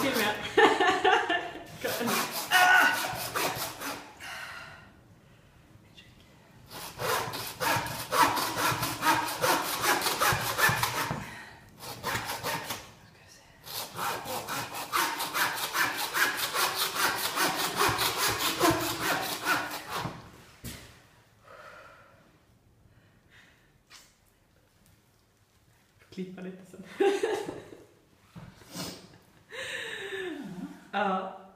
till med. klippa lite sen. 嗯